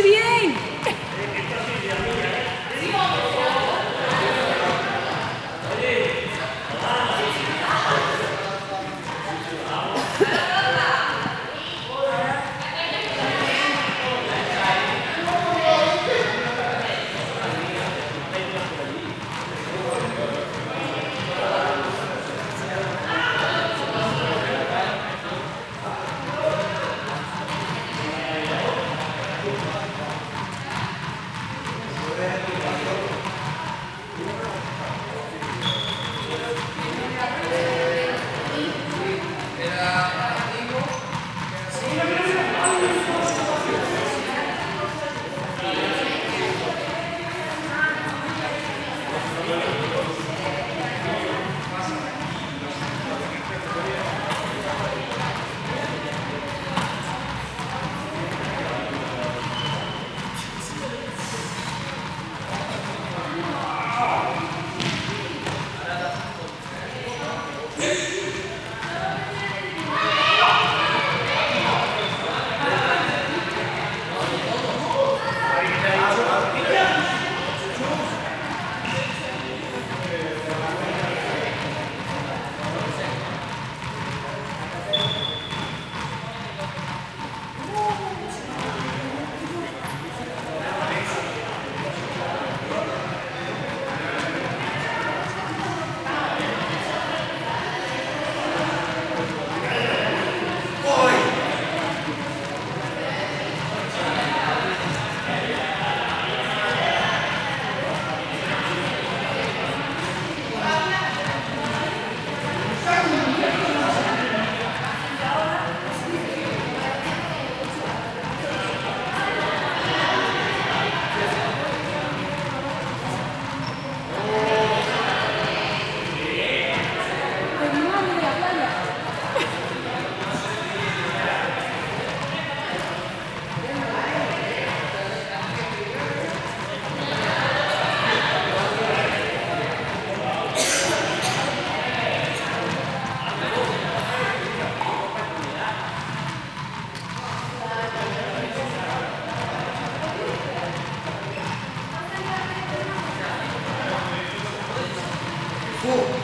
Bien, 고!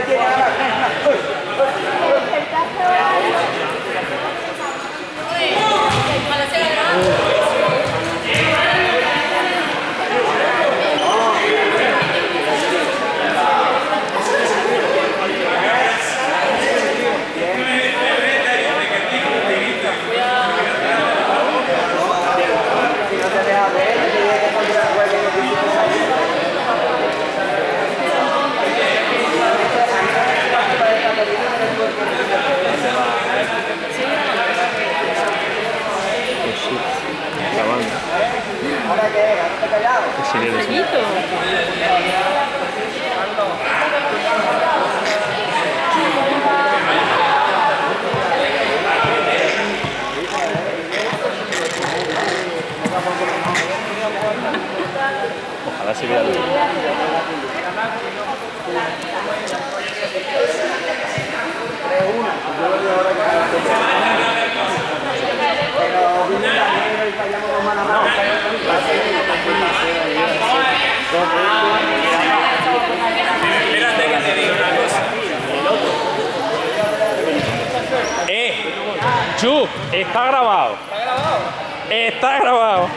aquele cara está grabado. ¿Está grabado? Está grabado.